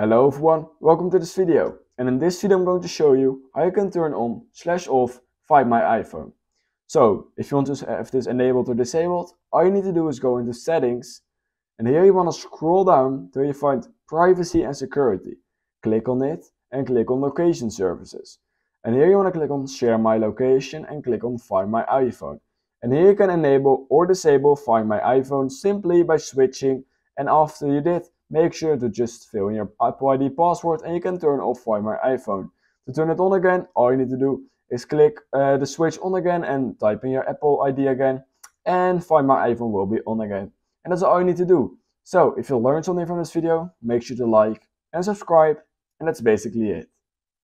Hello everyone, welcome to this video. And in this video I'm going to show you how you can turn on slash off Find My iPhone. So if you want to have uh, this enabled or disabled, all you need to do is go into settings and here you want to scroll down till you find privacy and security. Click on it and click on location services. And here you want to click on share my location and click on find my iPhone. And here you can enable or disable find my iPhone simply by switching and after you did make sure to just fill in your Apple ID password and you can turn off Find My iPhone. To turn it on again, all you need to do is click uh, the switch on again and type in your Apple ID again and Find My iPhone will be on again. And that's all you need to do. So if you learned something from this video, make sure to like and subscribe and that's basically it.